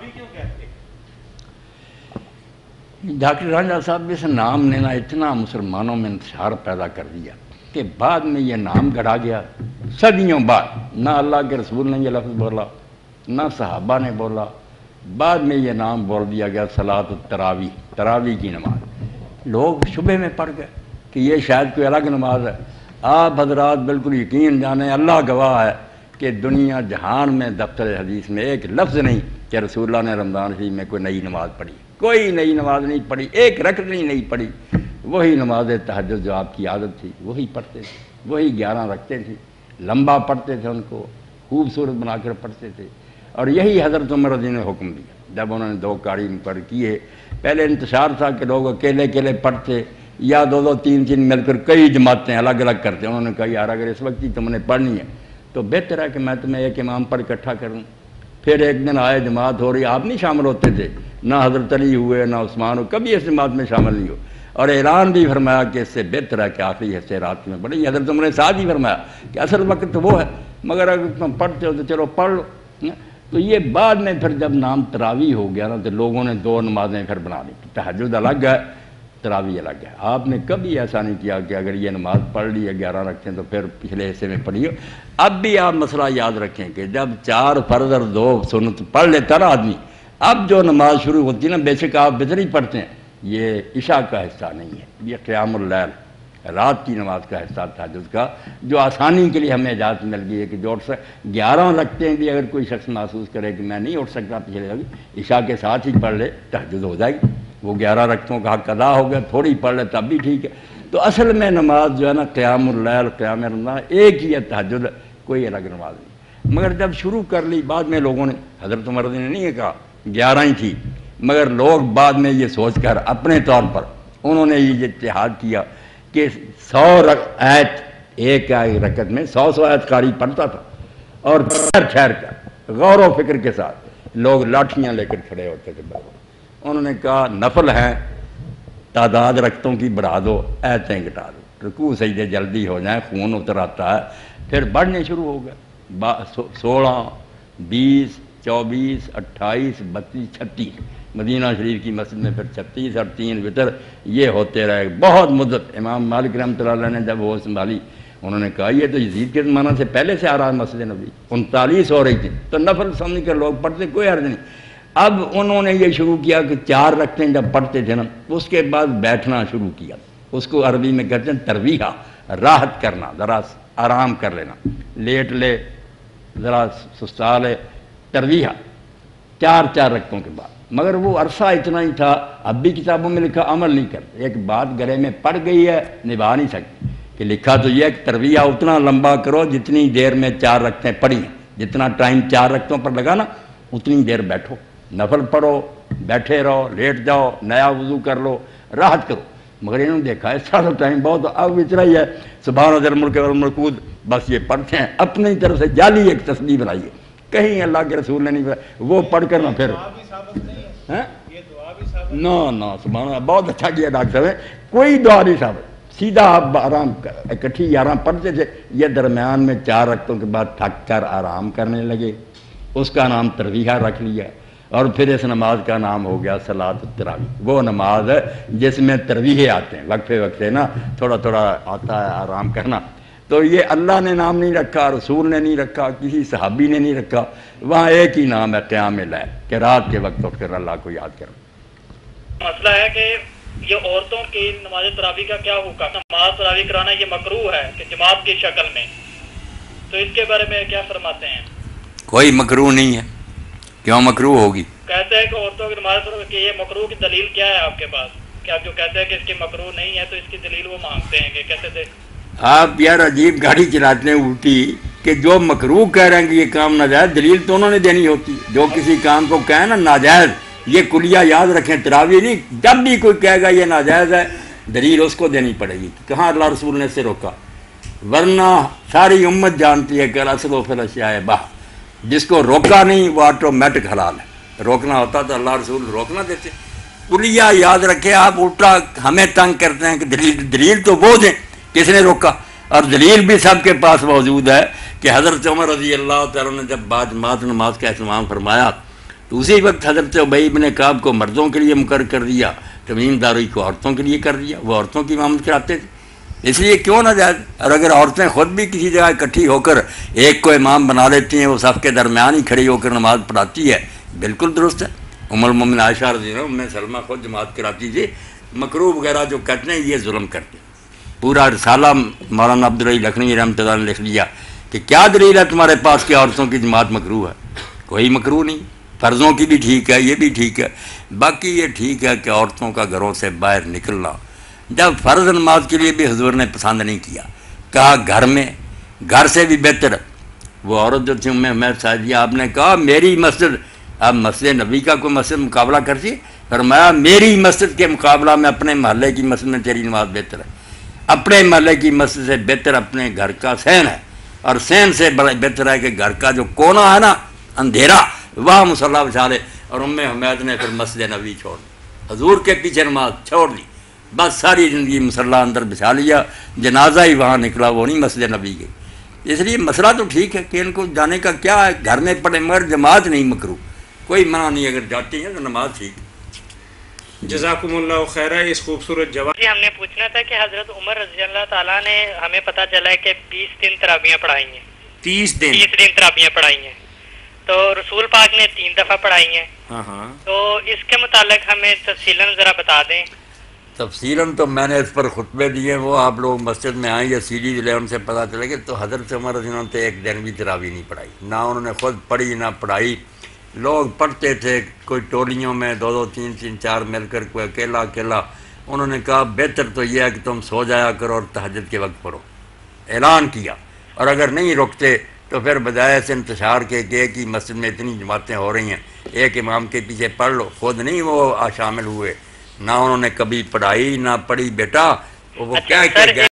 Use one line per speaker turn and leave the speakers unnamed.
تراوی کیوں کہتے ہیں؟
ڈاکٹر رانجا صاحب، اس نام نے نا اتنا مسلمانوں میں انتشار پیدا کر دیا کہ بعد میں یہ نام گڑا گیا۔ صدیوں بعد، نہ اللہ کے رسول نے یہ لفظ بولا، نہ صحابہ نے بولا۔ بعد میں یہ نام بول دیا گیا سلاد تراوی تراوی کی نماز۔ لوگ شبہ میں پڑ گئے کہ یہ شاید کوئی الگ نماز ہے۔ آپ حضرات بالکل یقین جانیں، اللہ گواہ ہے۔ کہ دنیا جہان میں دفتر حدیث میں ایک لفظ نہیں کہ رسول اللہ نے رمضان شریف میں کوئی نئی نماز پڑھی، کوئی نئی نماز نہیں پڑھی، ایک رکھ نہیں نہیں پڑھی۔ وہی نماز تحجد جو آپ کی عادت تھی، وہی پڑھتے تھے، وہی گیارہ رکھتے تھے لمبا پڑھتے تھے ان کو، خوبصورت بنا کر پڑھتے تھے۔ اور یہی حضرت عمر رضی نے حکم دیا۔ جب انہوں نے دو کاڑی پر کیے، پہلے انتشار تھا کہ لوگ اکیلے اکیلے پڑھتے، یا دو دو تین تین مل کر کئی جماعتیں الگ الگ کرتے۔ انہوں نے کہا، یار اگر اس وقت ہی تم نے پڑھنی ہے تو بہتر ہے کہ میں تمہیں ایک امام پر اکٹھا کروں۔ پھر ایک دن آئے جماعت ہو رہی، آپ نہیں شامل ہوتے تھے۔ نہ حضرت علی ہوئے، نہ عثمان ہو کبھی اس جماعت میں شامل نہیں ہو۔ اور اعلان بھی فرمایا کہ اس سے بہتر ہے کہ آخری حصے رات میں پڑھیں۔ حضرت عمر نے ساتھ ہی فرمایا کہ اصل وقت تو وہ ہے، مگر اگر تم پڑھتے ہو تو چلو پڑھ لو۔ تو یہ بعد میں پھر جب نام تراوی ہو گیا نا، تو لوگوں نے دو نمازیں پھر بنا لی تحجد الگ ہے۔ تراوی الگ ہے۔ آپ نے کبھی ایسا نہیں کیا کہ اگر یہ نماز پڑھ لی ہے گیارہ رکھیں تو پھر پچھلے حصے میں پڑھی ہو اب بھی آپ مسئلہ یاد رکھیں کہ جب چار فرض اور دو سنت پڑھ لیتا نا آدمی، اب جو نماز شروع ہوتی ہے نا، بے شک آپ بہتر ہی پڑھتے ہیں۔ یہ عشاء کا حصہ نہیں ہے، یہ قیام اللیل، رات کی نماز کا حصہ تھا جس کا، جو آسانی کے لیے ہمیں اجازت مل گئی ہے کہ جو اٹھ گیارہ رکھتے ہیں بھی اگر کوئی شخص محسوس کرے کہ میں نہیں اٹھ سکتا پچھلے عشاء کے ساتھ ہی پڑھ لے، تحجد ہو جائے گی۔ وہ گیارہ رکھتوں کا حق ادا ہو گیا، تھوڑی پڑھ لے تب بھی ٹھیک ہے۔ تو اصل میں نماز جو ہے نا، قیام اللیل، قیام رمضان، ایک ہی ہے تحجد کوئی الگ نماز نہیں۔ مگر جب شروع کر لی، بعد میں لوگوں نے، حضرت مردی نے نہیں کہا، گیارہ ہی تھی۔ مگر لوگ بعد میں یہ سوچ کر اپنے طور پر انہوں نے یہ اتحاد کیا کہ سو ایت، ایک رکت میں سو سو ایت کاری پڑھتا تھا۔ اور ٹھہر ٹھہر کر، غور و فکر کے ساتھ لوگ لاٹھیاں لے کر کھڑے ہوتے تھے۔ انہوں نے کہا، نفل ہے تعداد رکتوں کی بڑھا دو، ایتیں گٹا دو۔ رکوع سجدے جلدی ہو جائیں، خون اتر آتا ہے، پھر بڑھنے شروع ہو گئے۔ سولہ، بیس، چوبیس، اٹھائیس، بتیس، چھتیس۔ مدینہ شریف کی مسجد میں پھر چھتیس اور تین وطر یہ ہوتے رہے۔ بہت مدت۔ امام مالک رحمۃ اللہ علیہ نے جب وہ سنبھالی، انہوں نے کہا، یہ تو یزید کے زمانہ سے پہلے سے آ رہا ہے مسجد نبی انتالیس ہو رہی تھی۔ تو نفل سمجھ کر لوگ پڑھتے، کوئی عرض نہیں۔ اب انہوں نے یہ شروع کیا کہ چار رکھتے ہیں جب پڑھتے تھے نا، اس کے بعد بیٹھنا شروع کیا۔ اس کو عربی میں کہتے ہیں ترویحہ، راحت کرنا، ذرا آرام کر لینا۔ لیٹ لے، ذرا سستا لے، ترویحہ۔ چار چار رکھتوں کے بعد۔ مگر وہ عرصہ اتنا ہی تھا، اب بھی کتابوں میں لکھا، عمل نہیں کرتے۔ ایک بات گلے میں پڑ گئی ہے، نبھا نہیں سکتی۔ کہ لکھا تو یہ کہ ترویہ اتنا لمبا کرو جتنی دیر میں چار رکھتے پڑھی ہیں۔ جتنا ٹائم چار رکھتوں پر لگا نا، اتنی دیر بیٹھو۔ نفل پڑھو، بیٹھے رہو، لیٹ جاؤ، نیا وضو کر لو، راحت کرو۔ مگر انہوں نے دیکھا ہے سارا ٹائم بہت اب اتنا ہی ہے۔ سبحان ادھر ملک اور بس یہ پڑھتے ہیں۔ اپنی طرف سے جعلی ایک تصدیق بنائیے۔ کہیں اللہ کے رسول نے نہیں وہ پڑھ کر نہ پھر۔ ہاں؟ نہ نہ سبحان بہت اچھا کیا ڈاکٹر صاحب کوئی دعا نہیں صاحب۔ سیدھا آپ آرام اکٹھی آرام پڑھتے تھے۔ یہ درمیان میں چار رقتوں کے بعد تھک کر آرام کرنے لگے۔ اس کا نام ترویحہ رکھ لیا۔ اور پھر اس نماز کا نام ہو گیا سلاد تراوی وہ نماز ہے جس میں ترویحے آتے ہیں۔ وقفے وقفے نا تھوڑا تھوڑا آتا ہے آرام کرنا۔ تو یہ اللہ نے نام نہیں رکھا رسول نے نہیں رکھا کسی صحابی نے نہیں رکھا۔ وہاں ایک ہی نام ہے قیام لائے کہ رات کے وقت اٹھ کر اللہ کو یاد کرو۔
مسئلہ ہے کہ یہ عورتوں کی نماز تراوی کا کیا ہوگا نماز تراوی کرانا یہ مکرو ہے کہ جماعت کی شکل میں۔ تو اس کے بارے میں کیا فرماتے ہیں؟
کوئی مکرو نہیں ہے۔ کیوں مکرو ہوگی؟
کہتے ہیں کہ عورتوں کی نماز کی یہ مکرو کی دلیل کیا ہے آپ کے پاس؟ کیا جو کہتے ہیں کہ اس کی مکرو نہیں ہے تو اس کی دلیل وہ مانگتے ہیں کہ کہتے تھے
آپ یار عجیب گاڑی چلاتے ہیں الٹی کہ جو مکرو کہہ رہے ہیں کہ یہ کام ناجائز دلیل تو انہوں نے دینی ہوتی۔ جو کسی کام کو کہیں نا ناجائز یہ کلیا یاد رکھیں تراوی نہیں جب بھی کوئی کہے گا یہ ناجائز ہے دلیل اس کو دینی پڑے گی۔ کہاں اللہ رسول نے سے روکا؟ ورنہ ساری امت جانتی ہے کہ اصل و فلشیا ہے باہ جس کو روکا نہیں، وہ آٹومیٹک حلال ہے۔ روکنا ہوتا تو اللہ رسول روکنا دیتے۔ کلیا یاد رکھے آپ، الٹا ہمیں تنگ کرتے ہیں کہ دلیل دلیل تو وہ دیں کس نے روکا۔ اور دلیل بھی سب کے پاس موجود ہے کہ حضرت عمر رضی اللہ تعالیٰ نے جب بعد مات نماز کا اہتمام فرمایا، تو اسی وقت حضرت عبی ابن کعب کو مردوں کے لیے مقرر کر دیا، تمیم داروی کو عورتوں کے لیے کر دیا، وہ عورتوں کی امامت کراتے تھے۔ اس لیے کیوں نہ جائے؟ اور اگر عورتیں خود بھی کسی جگہ اکٹھی ہو کر ایک کو امام بنا لیتی ہیں، وہ صف کے درمیان ہی کھڑی ہو کر نماز پڑھاتی ہے، بالکل درست ہے۔ ام المومن عائشہ رضی اللہ عنہ سلمہ خود جماعت کراتی تھی۔ مکروب وغیرہ جو کرتے ہیں، یہ ظلم کرتے ہیں۔ پورا رسالہ مولانا عبدالرحی لکھنوی رحمۃ اللہ نے لکھ لیا کہ کیا دلیل ہے تمہارے پاس کہ عورتوں کی جماعت مکرو ہے؟ کوئی مکرو نہیں۔ فرضوں کی بھی ٹھیک ہے، یہ بھی ٹھیک ہے۔ باقی یہ ٹھیک ہے کہ عورتوں کا گھروں سے باہر نکلنا جب فرض نماز کے لیے بھی حضور نے پسند نہیں کیا، کہا گھر میں، گھر سے بھی بہتر۔ وہ عورت جو تھی، میں میں جی آپ نے کہا میری مسجد اب مسجد نبی کا کوئی مسجد مقابلہ کرتی؟ فرمایا میری مسجد کے مقابلہ میں اپنے محلے کی مسجد میں تیری نماز بہتر ہے۔ اپنے محلے کی مسجد سے بہتر اپنے گھر کا سین ہے۔ اور سین سے بڑا بہتر ہے کہ گھر کا جو کونا ہے نا، اندھیرا، وہاں مسلح بچا لے۔ اور ام حمید نے پھر مسجد نبی چھوڑ دی۔ حضور کے پیچھے نماز چھوڑ دی۔ بس ساری زندگی مسلح اندر بچھا لیا جنازہ ہی وہاں نکلا وہ نہیں مسجد نبی گئی اس لیے مسئلہ تو ٹھیک ہے کہ ان کو جانے کا کیا ہے گھر میں پڑے مگر جماعت نہیں مکرو۔ کوئی منع نہیں اگر جاتی ہیں تو نماز ٹھیک۔
جزاکم اللہ خیر اس خوبصورت جواب۔
جی ہم نے پوچھنا تھا کہ حضرت عمر رضی اللہ تعالیٰ نے ہمیں پتہ چلا ہے کہ بیس دن ترابیاں پڑھائی ہیں۔
تیس دن۔
تیس دن ترابیاں پڑھائی ہیں۔ تو رسول پاک نے تین دفعہ پڑھائی ہیں۔
ہاں ہاں۔
تو اس کے متعلق ہمیں تفصیل ذرا بتا دیں۔
تفصیلاً تو میں نے اس پر خطبے دیے، وہ آپ لوگ مسجد میں آئیں یا سیریز جی لے ان سے پتہ چلے کہ تو حضرت عمر رضی اللہ عنہ نے ایک دن بھی تراوی نہیں پڑھائی۔ نہ انہوں نے خود پڑھی، نہ پڑھائی۔ لوگ پڑھتے تھے، کوئی ٹولیوں میں دو دو، تین تین، چار مل کر، کوئی اکیلا اکیلا۔ انہوں نے کہا، بہتر تو یہ ہے کہ تم سو جایا کرو اور تہجد کے وقت پڑھو۔ اعلان کیا۔ اور اگر نہیں رکتے، تو پھر بجائے سے انتشار کے کہ ایک ہی مسجد میں اتنی جماعتیں ہو رہی ہیں، ایک امام کے پیچھے پڑھ لو۔ خود نہیں وہ شامل ہوئے۔ نہ انہوں نے کبھی پڑھائی نہ پڑھی بیٹا وہ کیا کہ